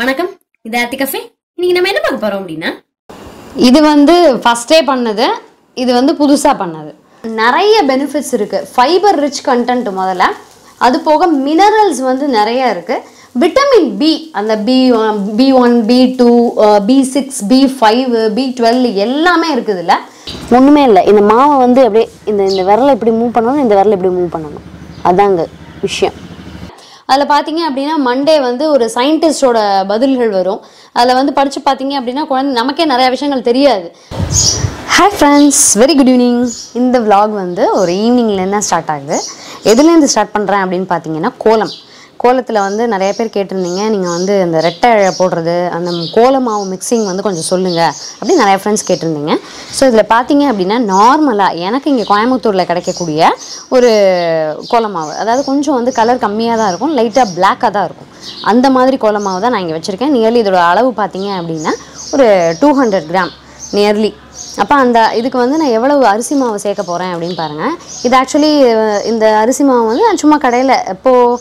வணக்கம். இது ஆர்த்தி கஃபே. இன்னைக்கு நம்ம என்ன பார்க்க போறோம் அப்படின்னா? இது வந்து ஃபர்ஸ்டே பண்ணது. இது வந்து புதுசாக பண்ணது. நிறைய பெனிஃபிட்ஸ் இருக்குது ஃபைபர் ரிச் கண்டென்ட் முதல்ல. அது போக மினரல்ஸ் வந்து நிறைய இருக்குது விட்டமின் பி அந்த B B one B two B six B five B twelve எல்லாமே இருக்குது இல்லை ஒன்றுமே இல்லை. இந்த மாவை வந்து அப்படியே இந்த இந்த விரலை இப்படி மூவ் பண்ணணும் இந்த விரலை இப்படி மூவ் பண்ணணும். அதாங்க விஷயம். அதில் பார்த்தீங்க அப்படின்னா மண்டே வந்து ஒரு சயின்டிஸ்டோட பதில்கள் வரும். அதில் வந்து படித்து பார்த்தீங்க அப்படின்னா குழந்தை நமக்கே நிறைய விஷயங்கள் தெரியாது. Hi friends very good evening இந்த விலாக் வந்து ஒரு ஈவினிங்லேருந்து ஸ்டார்ட் ஆகுது. எதுலேருந்து ஸ்டார்ட் பண்ணுறேன் அப்படின்னு பார்த்தீங்கன்னா கோலம். கோலத்தில் வந்து நிறைய பேர் கேட்டிருந்தீங்க. நீங்கள் வந்து இந்த ரெட்டை போடுறது அந்த கோல மாவு மிக்சிங் வந்து கொஞ்சம் சொல்லுங்கள் அப்படின்னு நிறைய ஃப்ரெண்ட்ஸ் கேட்டிருந்தீங்க. ஸோ இதில் பார்த்தீங்க அப்படின்னா நார்மலாக எனக்கு இங்கே கோயம்புத்தூரில் கிடைக்கக்கூடிய ஒரு கோல மாவு அதாவது கொஞ்சம் வந்து கலர் கம்மியாக தான் இருக்கும் லைட்டாக பிளாக்காக தான் இருக்கும். அந்த மாதிரி கோல மாவு தான் நான் இங்கே வச்சுருக்கேன். நியர்லி இதோட அளவு பார்த்தீங்க அப்படின்னா ஒரு டூ ஹண்ட்ரட் கிராம் நியர்லி அப்போ அந்த இதுக்கு வந்து நான் எவ்வளவு அரிசி மாவு சேர்க்க போகிறேன் அப்படின்னு பாருங்கள் இது ஆக்சுவலி இந்த அரிசி மாவு வந்து நான் சும்மா கடையில் இப்போது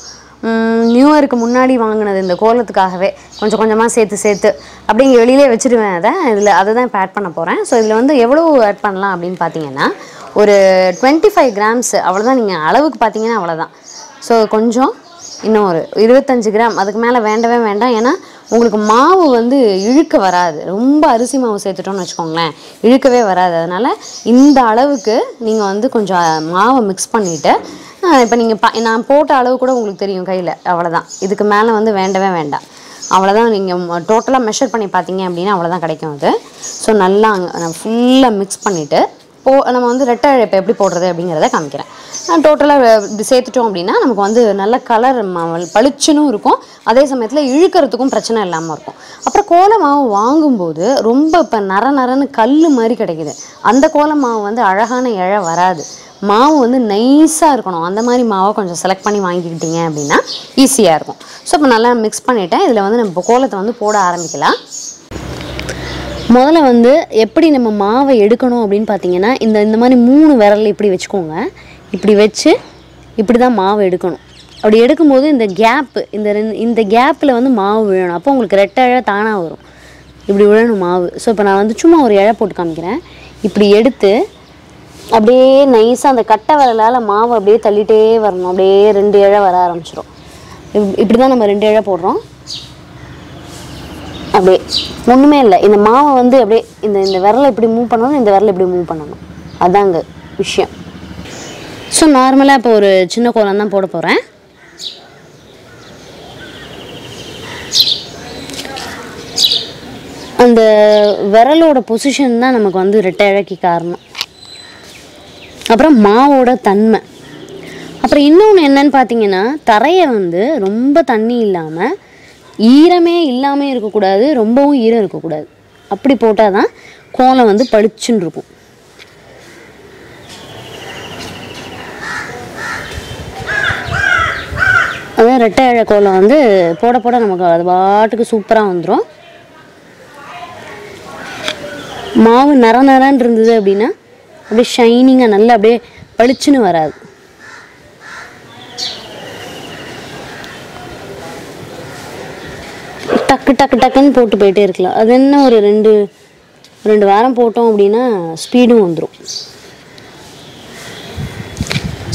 நியூ இயருக்கு முன்னாடி வாங்கினது இந்த கோலத்துக்காகவே. கொஞ்சம் கொஞ்சமாக சேர்த்து சேர்த்து. அப்படி இங்கே வெளியிலே வச்சுருவேன் அதை. இதில் அதை தான் இப்போ ஆட் பண்ண போகிறேன் ஸோ இதில் வந்து எவ்வளோ ஆட் பண்ணலாம் அப்படின்னு பார்த்தீங்கன்னா ஒரு டுவெண்ட்டி ஃபைவ் கிராம்ஸ் அவ்வளோதான் நீங்கள் அளவுக்கு பார்த்தீங்கன்னா அவ்வளோதான் ஸோ கொஞ்சம் இன்னும் ஒரு இருபத்தஞ்சு கிராம் அதுக்கு மேலே வேண்டவே வேண்டாம். ஏன்னா உங்களுக்கு மாவு வந்து இழுக்க வராது. ரொம்ப அரிசி மாவு சேர்த்துட்டோம்னு வச்சுக்கோங்களேன். இழுக்கவே வராது. அதனால் இந்த அளவுக்கு நீங்கள் வந்து கொஞ்சம் மாவை மிக்ஸ் பண்ணிவிட்டு இப்போ நீங்கள் பா நான் போட்ட அளவு கூட உங்களுக்கு தெரியும் கையில். அவ்வளோதான் இதுக்கு மேலே வந்து வேண்டவே வேண்டாம். அவ்வளோதான் நீங்கள் டோட்டலாக மெஷர் பண்ணி பார்த்தீங்க அப்படின்னா அவ்வளோதான் கிடைக்கும் அது. ஸோ நல்லா அங்கே நான் ஃபுல்லாக மிக்ஸ் பண்ணிவிட்டு போ நம்ம வந்து ரெட்டை இப்போ எப்படி போடுறது அப்படிங்கிறத காமிக்கிறேன். நான் டோட்டலாக இப்படி சேர்த்துட்டோம் அப்படின்னா நமக்கு வந்து நல்ல கலர் பளிச்சுன்னு இருக்கும். அதே சமயத்தில் இழுக்கிறதுக்கும் பிரச்சனை இல்லாமல் இருக்கும். அப்புறம் கோல மாவு வாங்கும்போது ரொம்ப இப்போ நர நரன்னு கல் மாதிரி கிடைக்குது. அந்த கோல மாவு வந்து அழகான இழை வராது. மாவு வந்து நைஸாக இருக்கணும். அந்த மாதிரி மாவை கொஞ்சம் செலக்ட் பண்ணி வாங்கிக்கிட்டீங்க அப்படின்னா ஈஸியாக இருக்கும். ஸோ இப்போ நல்லா மிக்ஸ் பண்ணிவிட்டேன் இதில் வந்து நம்ம கோலத்தை வந்து போட ஆரம்பிக்கலாம். முதல்ல வந்து எப்படி நம்ம மாவை எடுக்கணும் அப்படின்னு பார்த்தீங்கன்னா இந்த இந்த மாதிரி மூணு விரல் இப்படி வச்சுக்கோங்க. இப்படி வச்சு இப்படி தான் மாவு எடுக்கணும். அப்படி எடுக்கும்போது இந்த கேப்பு இந்த ரெண்டு இந்த கேப்பில் வந்து மாவு விழணும். அப்போ உங்களுக்கு ரெட்டை இழை தானாக வரும். இப்படி விழணும் மாவு. ஸோ இப்போ நான் வந்து சும்மா ஒரு இழை போட்டு காமிக்கிறேன். இப்படி எடுத்து அப்படியே நைஸாக அந்த கட்டை விரலால் மாவு அப்படியே தள்ளிட்டே வரணும். அப்படியே ரெண்டு இழை வர ஆரம்பிச்சிடும் இப்படி தான் நம்ம ரெண்டு இழை போடுறோம். அப்படியே ஒன்றுமே இல்லை. இந்த மாவை வந்து அப்படியே இந்த இந்த விரலை இப்படி மூவ் பண்ணணும் இந்த விரலை இப்படி மூவ் பண்ணணும். அதாங்க விஷயம். ஸோ நார்மலாக இப்போ ஒரு சின்ன கோலம் தான் போட போகிறேன் அந்த விரலோட பொசிஷன் தான் நமக்கு வந்து ரெட்டை இழக்கி காரணம். அப்புறம் மாவோட தன்மை. அப்புறம் இன்னொன்று என்னன்னு பார்த்தீங்கன்னா தரையை வந்து ரொம்ப தண்ணி இல்லாமல் ஈரமே இல்லாமல் இருக்கக்கூடாது ரொம்பவும் ஈரம் இருக்கக்கூடாது. அப்படி போட்டால் தான் கோலம் வந்து பளிச்சுன்னு இருக்கும். அதான் ரெட்டை இழை கோலம் வந்து போட போட நமக்கு அது பாட்டுக்கு சூப்பராக வந்துடும் மாவு நர நரன்னு இருந்தது அப்படின்னா அப்படியே ஷைனிங்காக நல்லா அப்படியே பளிச்சுன்னு வராது. டக்கு டக்கு டக்குன்னு போட்டு போயிட்டே இருக்கலாம். அது என்ன ஒரு ரெண்டு ரெண்டு வாரம் போட்டோம் அப்படின்னா ஸ்பீடும் வந்துடும்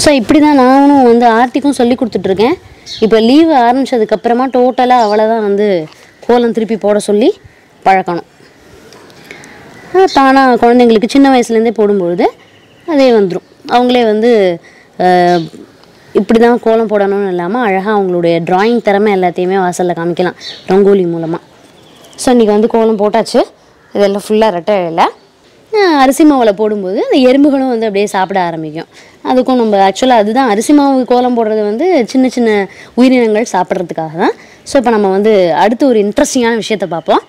ஸோ இப்படி தான் நானும் வந்து ஆர்த்திக்கும் சொல்லி கொடுத்துட்ருக்கேன் இப்போ லீவு ஆரம்பிச்சதுக்கப்புறமா டோட்டலாக அவ்வளோதான் வந்து கோலம் திருப்பி போட சொல்லி பழக்கணும் தானாக குழந்தைங்களுக்கு சின்ன வயசுலேருந்தே போடும்பொழுது அதே வந்துடும் அவங்களே வந்து இப்படி தான் கோலம் போடணும்னு இல்லாமல் அழகாக அவங்களுடைய ட்ராயிங் திறமை எல்லாத்தையுமே வாசலில் காமிக்கலாம் ரங்கோலி மூலமாக ஸோ இன்றைக்கி வந்து கோலம் போட்டாச்சு. இதெல்லாம் ஃபுல்லாக ரெட்டை இல்லை அரிசி மாவில் போடும்போது அந்த எறும்புகளும் வந்து அப்படியே சாப்பிட ஆரம்பிக்கும். அதுக்கும் நம்ம ஆக்சுவலாக அதுதான் அரிசி மாவு கோலம் போடுறது வந்து சின்ன சின்ன உயிரினங்கள் சாப்பிட்றதுக்காக தான் ஸோ இப்போ நம்ம வந்து அடுத்து ஒரு இன்ட்ரெஸ்டிங்கான விஷயத்தை பார்ப்போம்.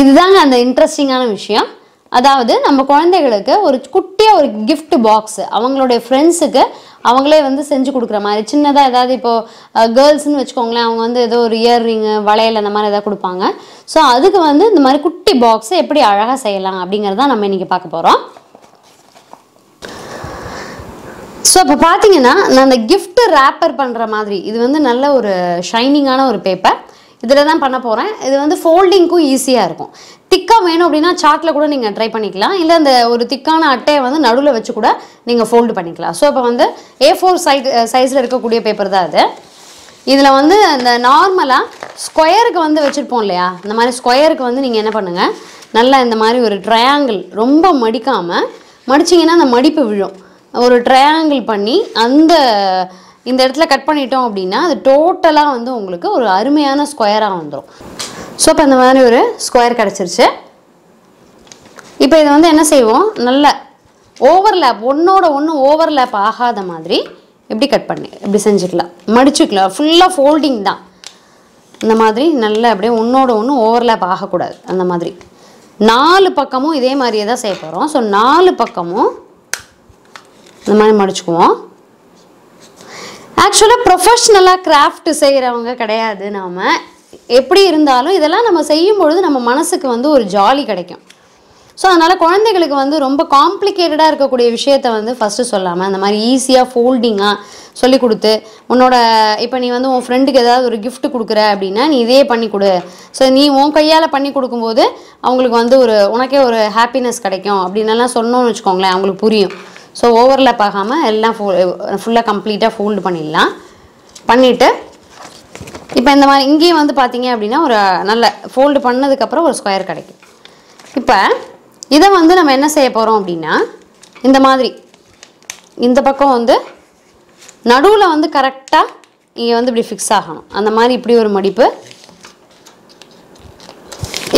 இதுதாங்க அந்த இன்ட்ரெஸ்டிங்கான விஷயம். அதாவது நம்ம குழந்தைகளுக்கு ஒரு குட்டியாக ஒரு கிஃப்ட் பாக்ஸ் அவங்களுடைய ஃப்ரெண்ட்ஸுக்கு அவங்களே வந்து செஞ்சு கொடுக்குற மாதிரி சின்னதாக ஏதாவது இப்போது கேர்ள்ஸ்னு வச்சுக்கோங்களேன் அவங்க வந்து ஏதோ ஒரு இயர்ரிங்கு வளையல் அந்த மாதிரி ஏதாவது கொடுப்பாங்க. ஸோ அதுக்கு வந்து இந்த மாதிரி குட்டி பாக்ஸை எப்படி அழகாக செய்யலாம் அப்படிங்கிறத நம்ம இன்றைக்கி பார்க்க போகிறோம் ஸோ இப்போ பார்த்தீங்கன்னா நான் அந்த கிஃப்ட் ரேப்பர் பண்ணுற மாதிரி இது வந்து நல்ல ஒரு ஷைனிங்கான ஒரு பேப்பர் இதில் தான் பண்ண போகிறேன் இது வந்து ஃபோல்டிங்க்கும் ஈஸியாக இருக்கும். திக்காக வேணும் அப்படின்னா சார்ட்டில் கூட நீங்கள் ட்ரை பண்ணிக்கலாம். இல்லை அந்த ஒரு திக்கான அட்டையை வந்து நடுவில் வச்சு கூட நீங்கள் ஃபோல்டு பண்ணிக்கலாம். ஸோ இப்போ வந்து ஏ ஃபோர் சைட் சைஸில் இருக்கக்கூடிய பேப்பர் தான் அது இதில் வந்து இந்த நார்மலாக ஸ்கொயருக்கு வந்து வச்சுருப்போம் இல்லையா? இந்த மாதிரி ஸ்கொயருக்கு வந்து நீங்கள் என்ன பண்ணுங்கள் நல்லா இந்த மாதிரி ஒரு ட்ரையாங்கிள் ரொம்ப மடிக்காமல் மடிச்சிங்கன்னா அந்த மடிப்பு விழும். ஒரு ட்ரையாங்கிள் பண்ணி அந்த இந்த இடத்துல கட் பண்ணிட்டோம் அப்படின்னா அது டோட்டலாக வந்து உங்களுக்கு ஒரு அருமையான ஸ்கொயராக வந்துடும் ஸோ இப்போ இந்த மாதிரி ஒரு ஸ்கொயர் கிடச்சிருச்சு. இப்போ இதை வந்து என்ன செய்வோம்? நல்ல ஓவர்லேப் ஒன்றோட ஒன்று ஓவர்லேப் ஆகாத மாதிரி எப்படி கட் பண்ணி இப்படி செஞ்சுக்கலாம்? மடிச்சுக்கலாம். ஃபுல்லாக ஃபோல்டிங் தான். இந்த மாதிரி நல்லா அப்படியே ஒன்றோட ஒன்று ஓவர்லேப் ஆகக்கூடாது. அந்த மாதிரி. நாலு பக்கமும் இதே மாதிரியே தான் செய்ய போகிறோம் ஸோ நாலு பக்கமும் இந்த மாதிரி மடிச்சுக்குவோம். ஆக்சுவலாக ப்ரொஃபஷ்னலாக கிராஃப்ட் செய்கிறவங்க கிடையாது நாம். எப்படி இருந்தாலும் இதெல்லாம் நம்ம செய்யும் பொழுது நம்ம மனசுக்கு வந்து ஒரு ஜாலி கிடைக்கும். ஸோ அதனால் குழந்தைகளுக்கு வந்து ரொம்ப காம்ப்ளிகேட்டடாக இருக்கக்கூடிய விஷயத்த வந்து ஃபஸ்ட்டு சொல்லாமல் அந்த மாதிரி ஈஸியாக ஃபோல்டிங்காக சொல்லி கொடுத்து உன்னோட இப்போ நீ வந்து உன் ஃப்ரெண்டுக்கு ஏதாவது ஒரு கிஃப்ட் கொடுக்குற அப்படின்னா நீ இதே பண்ணி கொடு. ஸோ நீ உன் கையால் பண்ணி கொடுக்கும்போது அவங்களுக்கு வந்து ஒரு உனக்கே ஒரு ஹாப்பினஸ் கிடைக்கும் அப்படின்னலாம் சொன்னோன்னு வச்சுக்கோங்களேன் அவங்களுக்கு புரியும். ஸோ ஓவர்லேப் ஆகாமல் எல்லாம் ஃபோ ஃபுல்லாக கம்ப்ளீட்டாக ஃபோல்டு பண்ணிடலாம். பண்ணிவிட்டு இப்போ இந்த மாதிரி இங்கேயும் வந்து பார்த்தீங்க அப்படின்னா ஒரு நல்ல ஃபோல்டு பண்ணதுக்கப்புறம் ஒரு ஸ்கொயர் கிடைக்கும். இப்போ இதை வந்து நம்ம என்ன செய்ய போகிறோம் அப்படின்னா இந்த மாதிரி இந்த பக்கம் வந்து நடுவில் வந்து கரெக்டாக இங்கே வந்து இப்படி ஃபிக்ஸ் ஆகணும். அந்த மாதிரி இப்படி ஒரு மடிப்பு.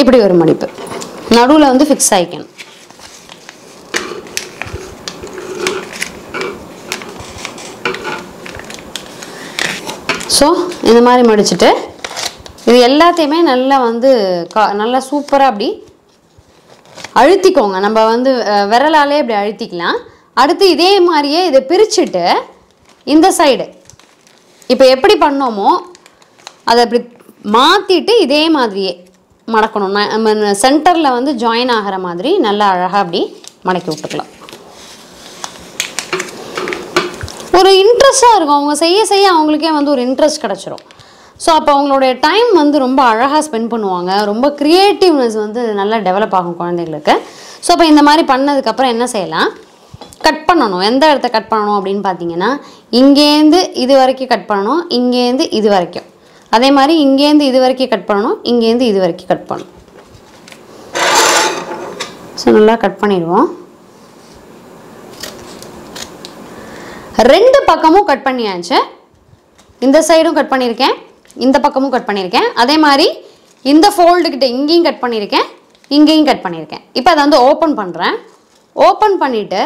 இப்படி ஒரு மடிப்பு. நடுவில் வந்து ஃபிக்ஸ் ஆகிக்கணும் ஸோ இந்த மாதிரி மடிச்சுட்டு இது எல்லாத்தையுமே நல்லா வந்து கா நல்லா சூப்பராக அப்படி அழுத்திக்கோங்க. நம்ம வந்து விரலாலே இப்படி அழுத்திக்கலாம். அடுத்து இதே மாதிரியே இதை பிரிச்சுட்டு இந்த சைடு இப்போ எப்படி பண்ணோமோ அதை இப்படி மாற்றிட்டு இதே மாதிரியே மடக்கணும். நம்ம சென்டரில் வந்து ஜாயின் ஆகிற மாதிரி நல்லா அழகாக அப்படி மடக்கி விட்டுக்கலாம். ஒரு இன்ட்ரெஸ்டாக இருக்கும். அவங்க செய்ய செய்ய அவங்களுக்கே வந்து ஒரு இன்ட்ரெஸ்ட் கிடச்சிரும். ஸோ அப்போ அவங்களுடைய டைம் வந்து ரொம்ப அழகாக ஸ்பெண்ட் பண்ணுவாங்க. ரொம்ப க்ரியேட்டிவ்னஸ் வந்து நல்லா டெவலப் ஆகும் குழந்தைங்களுக்கு ஸோ அப்போ இந்த மாதிரி பண்ணதுக்கப்புறம் என்ன செய்யலாம்? கட் பண்ணணும். எந்த இடத்த கட் பண்ணணும் அப்படின்னு பார்த்தீங்கன்னா இங்கேருந்து இது வரைக்கும் கட் பண்ணணும். இங்கேருந்து இது வரைக்கும். அதே மாதிரி இங்கேருந்து இது வரைக்கும் கட் பண்ணணும். இங்கேருந்து இது வரைக்கும் கட் பண்ணணும். ஸோ நல்லா கட் பண்ணிடுவோம். ரெண்டு பக்கமும் கட் பண்ணியாச்சு. இந்த சைடும் கட் பண்ணியிருக்கேன். இந்த பக்கமும் கட் பண்ணியிருக்கேன். அதே மாதிரி இந்த ஃபோல்டுக்கிட்ட இங்கேயும் கட் பண்ணியிருக்கேன். இங்கேயும் கட் பண்ணியிருக்கேன். இப்போ அதை வந்து ஓப்பன் பண்ணுறேன் ஓப்பன் பண்ணிவிட்டு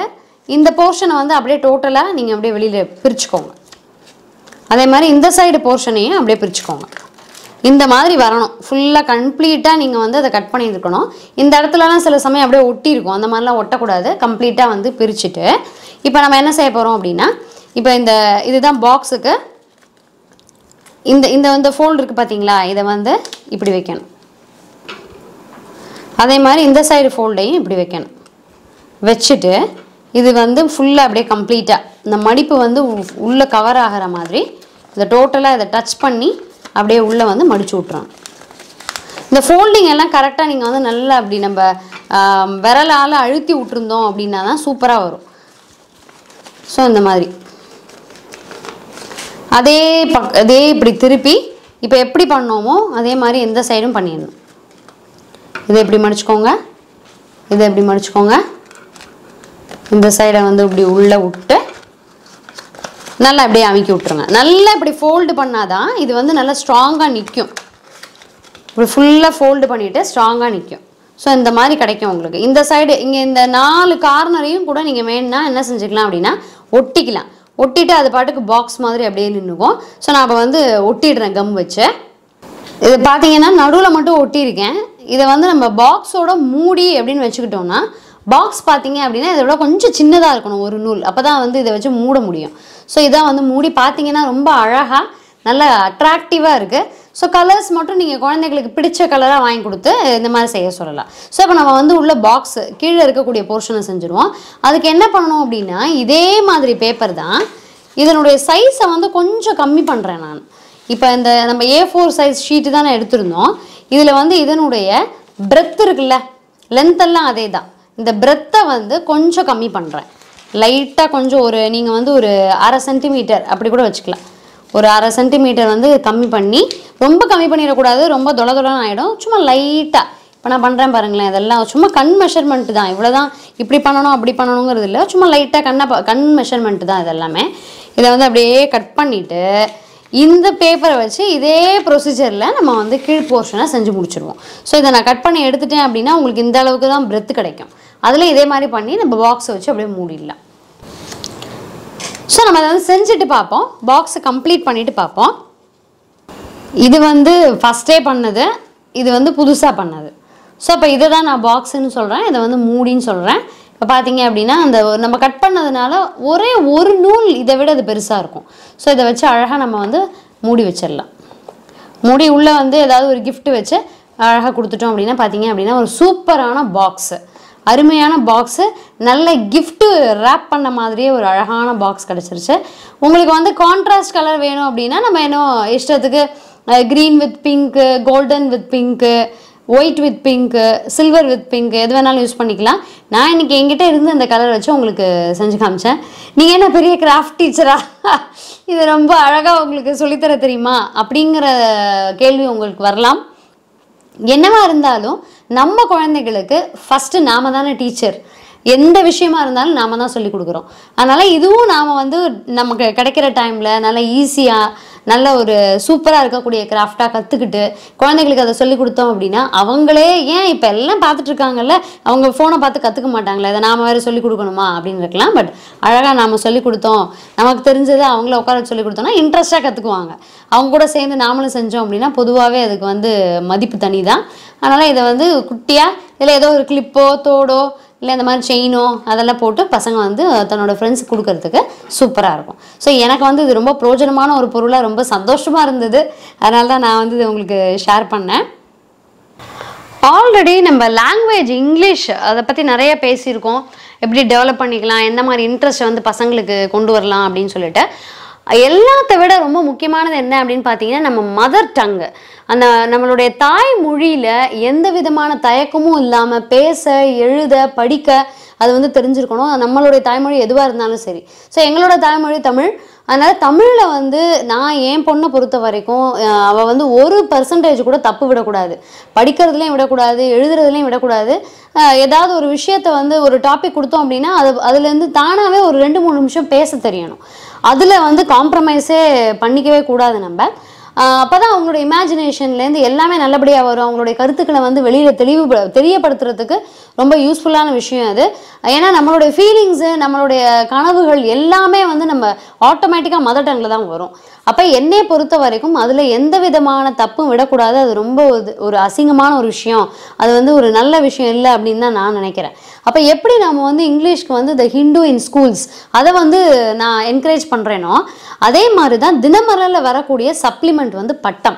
இந்த போர்ஷனை வந்து அப்படியே டோட்டலாக நீங்கள் அப்படியே வெளியில் பிரிச்சுக்கோங்க. அதே மாதிரி இந்த சைடு போர்ஷனையும் அப்படியே பிரிச்சுக்கோங்க. இந்த மாதிரி வரணும். ஃபுல்லாக கம்ப்ளீட்டாக நீங்கள் வந்து அதை கட் பண்ணியிருக்கணும். இந்த இடத்துலலாம் சில சமயம் அப்படியே ஒட்டியிருக்கும். அந்த மாதிரிலாம் ஒட்டக்கூடாது. கம்ப்ளீட்டாக வந்து பிரிச்சுட்டு இப்போ நம்ம என்ன செய்ய போகிறோம் அப்படின்னா இப்போ இந்த இதுதான் பாக்ஸுக்கு இந்த இந்த இந்த ஃபோல்டு இருக்குது பார்த்தீங்களா இதை வந்து இப்படி வைக்கணும். அதே மாதிரி இந்த சைடு ஃபோல்டையும் இப்படி வைக்கணும். வச்சுட்டு இது வந்து ஃபுல்லாக அப்படியே கம்ப்ளீட்டாக இந்த மடிப்பு வந்து உள்ளே கவர் ஆகிற மாதிரி இதை டோட்டலாக இதை டச் பண்ணி அப்படியே உள்ளே வந்து மடிச்சு விட்றோம் இந்த ஃபோல்டிங் எல்லாம் கரெக்டாக நீங்கள் வந்து நல்லா அப்படி நம்ம விரலால் அழுத்தி விட்டுருந்தோம் அப்படின்னா தான் சூப்பராக வரும். ஸோ இந்த மாதிரி. அதே பக் அதே இப்படி திருப்பி இப்போ எப்படி பண்ணோமோ அதே மாதிரி எந்த சைடும் பண்ணிடணும். இதை இப்படி மடிச்சுக்கோங்க? இதை இப்படி மடிச்சுக்கோங்க? இந்த சைடை வந்து இப்படி உள்ளே விட்டு நல்லா அப்படியே அமைக்கி விட்ருங்க நல்லா இப்படி ஃபோல்டு பண்ணாதான் இது வந்து நல்லா ஸ்ட்ராங்காக நிற்கும் இப்படி ஃபுல்லாக ஃபோல்டு பண்ணிவிட்டு ஸ்ட்ராங்காக நிற்கும் ஸோ இந்த மாதிரி கிடைக்கும் உங்களுக்கு. இந்த சைடு இங்கே இந்த நாலு கார்னரையும் கூட நீங்கள் வேணும்னா என்ன செஞ்சுக்கலாம் அப்படின்னா ஒட்டிக்கலாம். ஒட்டிட்டு அது பாட்டுக்கு பாக்ஸ் மாதிரி அப்படியே நின்றுக்கும் ஸோ நான் இப்போ வந்து ஒட்டிடுறேன் கம் வச்சு. இது பார்த்தீங்கன்னா நடுவில் மட்டும் ஒட்டியிருக்கேன். இதை வந்து நம்ம பாக்ஸோட மூடி அப்படின்னு வச்சுக்கிட்டோம்னா பாக்ஸ் பார்த்தீங்க அப்படின்னா இதை விட கொஞ்சம் சின்னதாக இருக்கணும் ஒரு நூல். அப்போ தான் வந்து இதை வச்சு மூட முடியும். ஸோ இதான் வந்து மூடி. பார்த்தீங்கன்னா ரொம்ப அழகாக நல்ல அட்ராக்டிவாக இருக்குது ஸோ கலர்ஸ் மட்டும் நீங்கள் குழந்தைங்களுக்கு பிடிச்ச கலராக வாங்கி கொடுத்து இந்த மாதிரி செய்ய சொல்லலாம். ஸோ இப்போ நம்ம வந்து உள்ள பாக்ஸ் கீழே இருக்கக்கூடிய போர்ஷனை செஞ்சுருவோம். அதுக்கு என்ன பண்ணணும் அப்படின்னா இதே மாதிரி பேப்பர் தான் இதனுடைய சைஸை வந்து கொஞ்சம் கம்மி பண்ணுறேன் நான். இப்போ இந்த நம்ம ஏ ஃபோர் சைஸ் ஷீட்டு தானே எடுத்திருந்தோம். இதில் வந்து இதனுடைய பிரெத் இருக்குல்ல லென்த்தெல்லாம் அதே தான். இந்த பிரெத்தை வந்து கொஞ்சம் கம்மி பண்ணுறேன் லைட்டாக கொஞ்சம் ஒரு நீங்கள் வந்து ஒரு அரை சென்டிமீட்டர் அப்படி கூட வச்சுக்கலாம். ஒரு அரை சென்டிமீட்டர் வந்து கம்மி பண்ணி ரொம்ப கம்மி பண்ணிடக்கூடாது ரொம்ப தொல தொலன்னு ஆகிடும் சும்மா லைட்டாக இப்போ நான் பண்ணுறேன் பாருங்களேன் இதெல்லாம் சும்மா கண் மெஷர்மெண்ட் தான். இவ்வளோ தான் இப்படி பண்ணணும் அப்படி பண்ணணுங்கிறது இல்லை. சும்மா லைட்டாக கண்ணை கண் மெஷர்மெண்ட் தான் இதெல்லாமே. இதை வந்து அப்படியே கட் பண்ணிவிட்டு இந்த பேப்பரை வச்சு இதே ப்ரொசீஜரில் நம்ம வந்து கீழ் போர்ஷனை செஞ்சு முடிச்சிடுவோம். ஸோ இதை நான் கட் பண்ணி எடுத்துட்டேன் அப்படின்னா உங்களுக்கு இந்த அளவுக்கு தான் பிரெத்து கிடைக்கும். அதில் இதே மாதிரி பண்ணி நம்ம பாக்ஸை வச்சு அப்படியே மூடிடலாம். ஸோ நம்ம அதை வந்து செஞ்சுட்டு பார்ப்போம். பாக்ஸை கம்ப்ளீட் பண்ணிவிட்டு பார்ப்போம். இது வந்து ஃபஸ்ட்டே பண்ணது. இது வந்து புதுசாக பண்ணது. ஸோ அப்போ இதை தான் நான் பாக்ஸுன்னு சொல்கிறேன் இதை வந்து மூடின்னு சொல்கிறேன் இப்போ பார்த்தீங்க அப்படின்னா அந்த ஒரு- நம்ம கட் பண்ணதுனால ஒரே ஒரு நூல் இதை விட அது பெருசாக இருக்கும். ஸோ இதை வச்சு அழகாக நம்ம வந்து மூடி வச்சிடலாம். மூடி உள்ளே வந்து ஏதாவது ஒரு கிஃப்ட் வச்சு அழகாக கொடுத்துட்டோம் அப்படின்னா பார்த்தீங்க அப்படின்னா ஒரு சூப்பரான பாக்ஸு அருமையான பாக்ஸு நல்ல கிஃப்ட்டு ரேப் பண்ண மாதிரியே ஒரு அழகான பாக்ஸ் கிடச்சிருச்சு. உங்களுக்கு வந்து கான்ட்ராஸ்ட் கலர் வேணும் அப்படின்னா நம்ம இன்னும் இஷ்டத்துக்கு green with pink golden with pink white with pink silver with pink எது வேணாலும் யூஸ் பண்ணிக்கலாம். நான் இன்னைக்கு எங்கிட்ட இருந்து அந்த கலர் வச்சு உங்களுக்கு செஞ்சு காமிச்சேன். நீங்கள் என்ன பெரிய கிராஃப்ட் டீச்சரா இது ரொம்ப அழகாக உங்களுக்கு சொல்லித்தர தெரியுமா? அப்படிங்கிற கேள்வி உங்களுக்கு வரலாம். என்னவா இருந்தாலும் நம்ம குழந்தைகளுக்கு ஃபஸ்ட்டு நாம தானே டீச்சர் எந்த விஷயமா இருந்தாலும் நாம தான் சொல்லி கொடுக்குறோம். அதனால் இதுவும் நாம் வந்து நமக்கு கிடைக்கிற டைமில் நல்ல ஈஸியாக நல்ல ஒரு சூப்பராக இருக்கக்கூடிய கிராஃப்டாக கற்றுக்கிட்டு குழந்தைகளுக்கு அதை சொல்லி கொடுத்தோம் அப்படின்னா அவங்களே ஏன் இப்போ எல்லாம் பார்த்துட்ருக்காங்கல்ல அவங்க ஃபோனை பார்த்து கற்றுக்க மாட்டாங்களே அதை நாம் வேறு சொல்லி கொடுக்கணுமா அப்படின்னு இருக்கலாம். பட் அழகாக நாம் சொல்லி கொடுத்தோம். நமக்கு தெரிஞ்சதை அவங்கள உட்கார சொல்லி கொடுத்தோம்னா இன்ட்ரெஸ்ட்டாக கற்றுக்குவாங்க அவங்க கூட சேர்ந்து நாமளும் செஞ்சோம் அப்படின்னா பொதுவாகவே அதுக்கு வந்து மதிப்பு தனி தான் அதனால் இதை வந்து குட்டியாக இதில் ஏதோ ஒரு கிளிப்போ தோடோ இல்லை இந்த மாதிரி செயினோ அதெல்லாம் போட்டு பசங்க வந்து தன்னோட ஃப்ரெண்ட்ஸ் கொடுக்கறதுக்கு சூப்பராக இருக்கும். ஸோ எனக்கு வந்து இது ரொம்ப பிரோஜனமான ஒரு பொருளாக ரொம்ப சந்தோஷமாக இருந்தது. அதனால தான் நான் வந்து இது உங்களுக்கு ஷேர் பண்ணேன். ஆல்ரெடி நம்ம லாங்குவேஜ் இங்கிலீஷ் அதை பற்றி நிறைய பேசியிருக்கோம். எப்படி டெவலப் பண்ணிக்கலாம் எந்த மாதிரி இன்ட்ரெஸ்ட் வந்து பசங்களுக்கு கொண்டு வரலாம் அப்படின்னு சொல்லிட்டு. எல்லாத்த விட ரொம்ப முக்கியமானது என்ன அப்படின்னு பார்த்தீங்கன்னா நம்ம மதர் டங்கு அந்த நம்மளுடைய தாய்மொழியில் எந்த விதமான தயக்கமும் இல்லாமல் பேச எழுத படிக்க அது வந்து தெரிஞ்சிருக்கணும். நம்மளுடைய தாய்மொழி எதுவாக இருந்தாலும் சரி. ஸோ எங்களோட தாய்மொழி தமிழ் அதனால் தமிழில் வந்து நான் என் பொண்ணை பொறுத்த வரைக்கும் அவள் வந்து ஒரு பர்சன்டேஜ் கூட தப்பு விடக்கூடாது. படிக்கிறதுலையும் விடக்கூடாது எழுதுறதுலையும் விடக்கூடாது. ஏதாவது ஒரு விஷயத்த வந்து ஒரு டாபிக் கொடுத்தோம் அப்படின்னா அது அதுலேருந்து தானாகவே ஒரு ரெண்டு மூணு நிமிஷம் பேச தெரியணும். அதில் வந்து காம்ப்ரமைஸே பண்ணிக்கவே கூடாது நம்ம. அப்போ தான் அவங்களோட இமேஜினேஷன்லேருந்து எல்லாமே நல்லபடியாக வரும். அவங்களுடைய கருத்துக்களை வந்து வெளியில் தெளிவு தெரியப்படுத்துறதுக்கு ரொம்ப யூஸ்ஃபுல்லான விஷயம் அது. ஏன்னா நம்மளுடைய ஃபீலிங்ஸு நம்மளுடைய கனவுகள் எல்லாமே வந்து நம்ம ஆட்டோமேட்டிக்காக மதர் டங்கில் தான் வரும். அப்போ என்னை பொறுத்த வரைக்கும் அதில் எந்த விதமான தப்பும் விடக்கூடாது. அது ரொம்ப ஒரு- ஒரு அசிங்கமான ஒரு விஷயம். அது வந்து ஒரு நல்ல விஷயம் இல்லை அப்படின்னு தான் நான் நினைக்கிறேன். அப்போ எப்படி நம்ம வந்து இங்கிலீஷ்க்கு வந்து த ஹிந்து இன் ஸ்கூல்ஸ் அதை வந்து நான் என்கரேஜ் பண்ணுறேனோ அதே மாதிரி தான் தினமலரில் வரக்கூடிய சப்ளிமெண்ட் வந்து பட்டம்.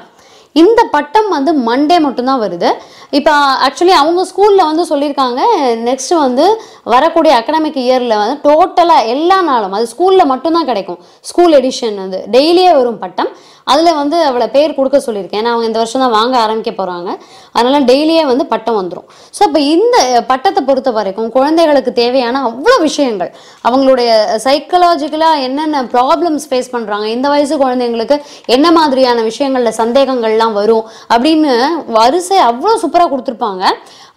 இந்த பட்டம் வந்து மண்டே மட்டும்தான் வருது. இப்போ ஆக்சுவலி அவங்க ஸ்கூலில் வந்து சொல்லியிருக்காங்க நெக்ஸ்ட் வந்து வரக்கூடிய அகடமிக் இயரில் வந்து டோட்டலாக எல்லா நாளும் அது ஸ்கூலில் மட்டும்தான் கிடைக்கும். ஸ்கூல் எடிஷன் வந்து டெய்லியே வரும் பட்டம். அதில் வந்து அவளை பேர் கொடுக்க சொல்லியிருக்கேன். ஏன்னா அவங்க இந்த வருஷம் தான் வாங்க ஆரம்பிக்க போகிறாங்க அதனால் டெய்லியே வந்து பட்டம் வந்துடும் ஸோ இப்போ இந்த பட்டத்தை பொறுத்த வரைக்கும் குழந்தைகளுக்கு தேவையான அவ்வளோ விஷயங்கள் அவங்களுடைய சைக்கலாஜிக்கலாக என்னென்ன ப்ராப்ளம்ஸ் ஃபேஸ் பண்ணுறாங்க இந்த வயசு குழந்தைங்களுக்கு என்ன மாதிரியான விஷயங்களில் சந்தேகங்கள்லாம் வரும் அப்படின்னு வரிசை அவ்வளோ சூப்பராக கொடுத்துருப்பாங்க.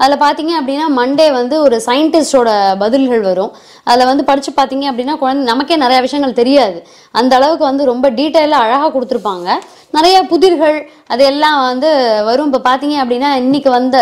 அதில் பார்த்தீங்க அப்படின்னா மண்டே வந்து ஒரு சயின்டிஸ்டோட பதில்கள் வரும். அதில் வந்து படித்து பார்த்தீங்க அப்படின்னா குழந்தை நமக்கே நிறைய விஷயங்கள் தெரியாது. அந்த அளவுக்கு வந்து ரொம்ப டீட்டெயிலாக அழகாக கொடுத்துருப்பாங்க. நிறைய புதிர்கள் அது எல்லாம் வந்து வரும். இப்போ பார்த்தீங்க அப்படின்னா இன்னைக்கு வந்த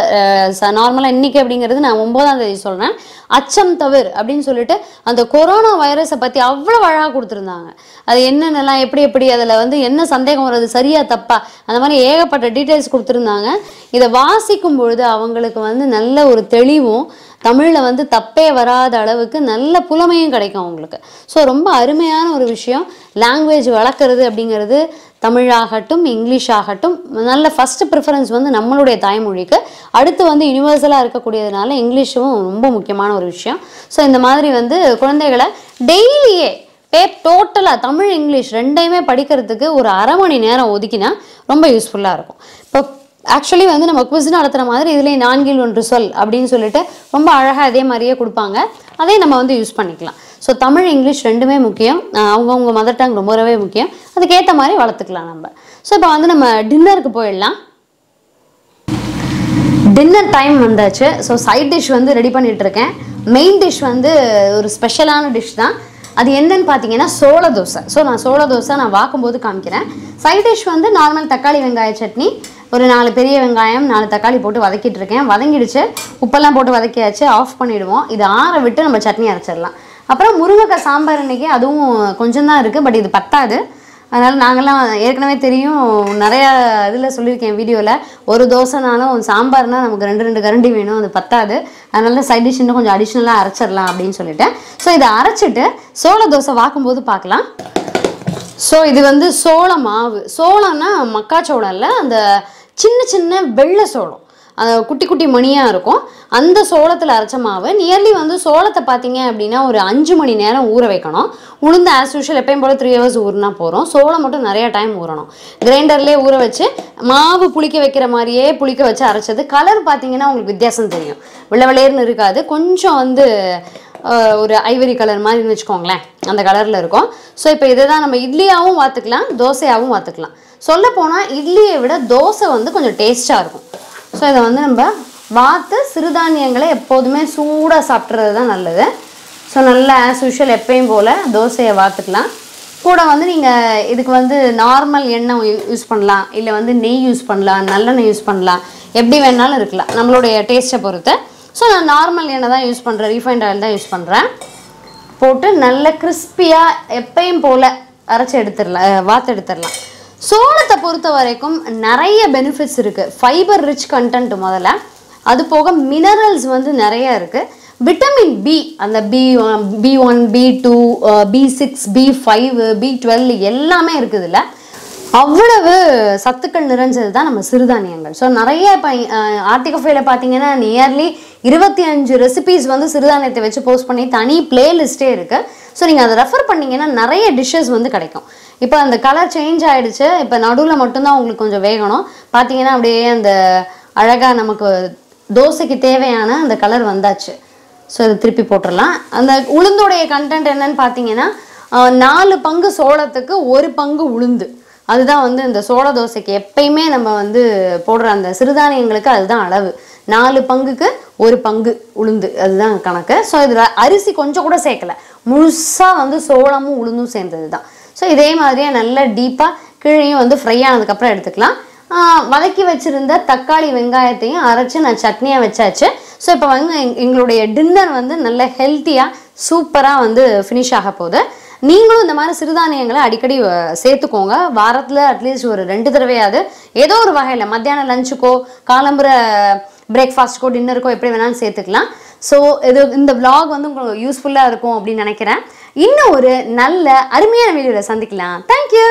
நார்மலாக இன்னைக்கு அப்படிங்கிறது நான் ஒன்பதாம் தேதி சொல்கிறேன் அச்சம் தவிர் அப்படின்னு சொல்லிட்டு அந்த கொரோனா வைரஸை பற்றி அவ்வளோ அழகாக கொடுத்துருந்தாங்க. அது என்னென்னலாம் எப்படி எப்படி அதில் வந்து என்ன சந்தேகம் வருது சரியா தப்பா அந்த மாதிரி ஏகப்பட்ட டீட்டெயில்ஸ் கொடுத்துருந்தாங்க. இதை வாசிக்கும் பொழுது அவங்களுக்கு வந்து நல்ல ஒரு தெளிவும் தமிழில் வந்து தப்பே வராத அளவுக்கு நல்ல புலமையும் கிடைக்கும் அவங்களுக்கு. ஸோ ரொம்ப அருமையான ஒரு விஷயம். லாங்குவேஜ் வளர்க்குறது அப்படிங்கிறது தமிழாகட்டும் இங்கிலீஷ் ஆகட்டும் நல்ல ஃபஸ்ட்டு ப்ரிஃபரன்ஸ் வந்து நம்மளுடைய தாய்மொழிக்கு. அடுத்து வந்து யுனிவர்சலாக இருக்கக்கூடியதுனால இங்கிலீஷும் ரொம்ப முக்கியமான ஒரு விஷயம். ஸோ இந்த மாதிரி வந்து குழந்தைகளை டெய்லியே பே டோட்டலாக தமிழ் இங்கிலீஷ் ரெண்டையுமே படிக்கிறதுக்கு ஒரு அரை மணி நேரம் ஒதுக்கினா ரொம்ப யூஸ்ஃபுல்லாக இருக்கும். இப்போ ஆக்சுவலி வந்து நம்ம குவிஸ் நடத்துகிற மாதிரி இதுலேயே நான்கில் ஒன்று சொல் அப்படின்னு சொல்லிட்டு ரொம்ப அழகாக அதே மாதிரியே கொடுப்பாங்க. அதே நம்ம வந்து யூஸ் பண்ணிக்கலாம். ஸோ தமிழ் இங்கிலீஷ் ரெண்டுமே முக்கியம். அவங்கவுங்க மதர் டங் ரொம்பவே முக்கியம். அதுக்கேற்ற மாதிரி வளர்த்துக்கலாம் நம்ம. ஸோ இப்போ வந்து நம்ம டின்னருக்கு போயிடலாம். டின்னர் டைம் வந்தாச்சு. ஸோ சைட் டிஷ் வந்து ரெடி பண்ணிகிட்ருக்கேன் இருக்கேன். மெயின் டிஷ் வந்து ஒரு ஸ்பெஷலான டிஷ் தான். அது எந்தன்னு பார்த்தீங்கன்னா சோள தோசை. ஸோ நான் சோள தோசை நான் வாக்கும்போது காமிக்கிறேன். சைட் டிஷ் வந்து நார்மல் தக்காளி வெங்காய சட்னி. ஒரு நாலு பெரிய வெங்காயம் நாலு தக்காளி போட்டு வதக்கிட்டு இருக்கேன். வதங்கிடுச்சு. உப்பெல்லாம் போட்டு வதக்கியாச்சு. ஆஃப் பண்ணிவிடுவோம் இது ஆற விட்டு நம்ம சட்னி அரைச்சிடலாம். அப்புறம் முருங்கைக்காய் சாம்பார் இன்றைக்கி அதுவும் கொஞ்சம் தான் இருக்குது பட் இது பத்தாது. அதனால் நாங்கள்லாம் ஏற்கனவே தெரியும். நிறையா இதில் சொல்லியிருக்கேன் வீடியோவில் ஒரு தோசைனாலும் சாம்பார்னால் நமக்கு ரெண்டு ரெண்டு கரண்டி வேணும். அது பத்தாது. அதனால சைட் டிஷ் இன்னும் கொஞ்சம் அடிஷ்னலாக அரைச்சிடலாம் அப்படின்னு சொல்லிட்டேன். ஸோ இதை அரைச்சிட்டு சோள தோசை வாக்கும்போது பார்க்கலாம். ஸோ இது வந்து சோள மாவு. சோளம்னா மக்காச்சோளம் இல்லை அந்த சின்ன சின்ன வெள்ளை சோளம். குட்டி குட்டி மணியாக இருக்கும். அந்த சோளத்தில் அரைச்ச மாவு நியர்லி வந்து சோளத்தை பார்த்தீங்க அப்படின்னா ஒரு அஞ்சு மணி நேரம் ஊற வைக்கணும். உளுந்து ஆஸ் யூஷுவல் எப்பயும் போல் த்ரீ ஹவர்ஸ் ஊறினா போகிறோம் சோளம் மட்டும் நிறைய டைம் ஊறணும். கிரைண்டர்லேயே ஊற வச்சு மாவு புளிக்க வைக்கிற மாதிரியே புளிக்க வச்சு அரைச்சது. கலர் பார்த்தீங்கன்னா உங்களுக்கு வித்தியாசம் தெரியும். வெள்ளை வெள்ளையர்னு இருக்காது. கொஞ்சம் வந்து ஒரு ஐவரி கலர் மாதிரின்னு வச்சுக்கோங்களேன். அந்த கலரில் இருக்கும். ஸோ இப்போ இதை தான் நம்ம இட்லியாகவும் வாத்துக்கலாம் தோசையாகவும் வாத்துக்கலாம். சொல்ல போனால் இட்லியை விட தோசை வந்து கொஞ்சம் டேஸ்ட்டாக இருக்கும். ஸோ இதை வந்து நம்ம வாத்து சிறுதானியங்களை எப்போதுமே சூடாக சாப்பிட்றது தான் நல்லது. ஸோ நல்லா ஆஸ் யூஷுவல் எப்பயும் போல் தோசையை வாத்துக்கலாம். கூட வந்து நீங்கள் இதுக்கு வந்து நார்மல் எண்ணெய் யூஸ் பண்ணலாம். இல்லை வந்து நெய் யூஸ் பண்ணலாம் நல்லெண்ணெய் யூஸ் பண்ணலாம். எப்படி வேணாலும் இருக்கலாம். நம்மளுடைய டேஸ்ட்டை பொறுத்து. ஸோ நான் நார்மல் எண்ணெய் தான் யூஸ் பண்ணுறேன் ரீஃபைண்ட் ஆயில் தான் யூஸ் பண்ணுறேன் போட்டு நல்ல கிறிஸ்பியாக எப்பயும் போல் அரைச்சி எடுத்துடலாம் வாத்து எடுத்துடலாம். சோளத்தை பொறுத்த வரைக்கும் நிறைய பெனிஃபிட்ஸ் இருக்குது ஃபைபர் ரிச் கண்டென்ட் முதல்ல. அது போக மினரல்ஸ் வந்து நிறைய இருக்குது விட்டமின் பி அந்த B B one B two B six B five B twelve எல்லாமே இருக்குது இதில் அவ்வளவு சத்துக்கள் நிறைஞ்சது தான் நம்ம சிறுதானியங்கள். ஸோ நிறைய இப்போ ஆர்டிகஃபைல பார்த்தீங்கன்னா நியர்லி இருபத்தி அஞ்சு ரெசிபீஸ் வந்து சிறுதானியத்தை வச்சு போஸ்ட் பண்ணி தனி பிளேலிஸ்ட்டே இருக்குது ஸோ நீங்கள் அதை ரெஃபர் பண்ணிங்கன்னா நிறைய டிஷ்ஷஸ் வந்து கிடைக்கும். இப்போ அந்த கலர் சேஞ்ச் ஆகிடுச்சு இப்போ நடுவில் மட்டும்தான் உங்களுக்கு கொஞ்சம் வேகணும். பார்த்தீங்கன்னா அப்படியே அந்த அழகாக நமக்கு தோசைக்கு தேவையான அந்த கலர் வந்தாச்சு. ஸோ இதை திருப்பி போட்டுடலாம். அந்த உளுந்தோடைய கண்டென்ட் என்னன்னு பார்த்தீங்கன்னா நாலு பங்கு சோளத்துக்கு ஒரு பங்கு உளுந்து. அதுதான் வந்து இந்த சோள தோசைக்கு எப்பயுமே நம்ம வந்து போடுற அந்த சிறுதானியங்களுக்கு அதுதான் அளவு. நாலு பங்குக்கு ஒரு பங்கு உளுந்து. அதுதான் கணக்கு. ஸோ இதில் அரிசி கொஞ்சம் கூட சேர்க்கல. முழுசாக வந்து சோளமும் உளுந்தும் சேர்ந்தது தான் ஸோ இதே மாதிரியே நல்லா டீப்பாக கீழையும் வந்து ஃப்ரை ஆனதுக்கப்புறம் எடுத்துக்கலாம். வதக்கி வச்சுருந்த தக்காளி வெங்காயத்தையும் அரைச்சி நான் சட்னியாக வச்சாச்சு. ஸோ இப்போ வந்து எங்- எங்களுடைய டின்னர் வந்து நல்ல ஹெல்த்தியாக சூப்பராக வந்து ஃபினிஷ் ஆக போகுது. நீங்களும் இந்த மாதிரி சிறுதானியங்களை அடிக்கடி சேர்த்துக்கோங்க. வாரத்தில் அட்லீஸ்ட் ஒரு ரெண்டு தடவையாவது ஏதோ ஒரு வகையில் மத்தியானம் லஞ்சுக்கோ காலம்புற பிரேக்ஃபாஸ்ட்டுக்கோ டின்னருக்கோ எப்படி வேணாலும் சேர்த்துக்கலாம். ஸோ இது இந்த vlog வந்து உங்களுக்கு யூஸ்ஃபுல்லாக இருக்கும் அப்படின்னு நினைக்கிறேன். இன்னும் ஒரு நல்ல அருமையான வீடியோவில் சந்திக்கலாம். தேங்க்யூ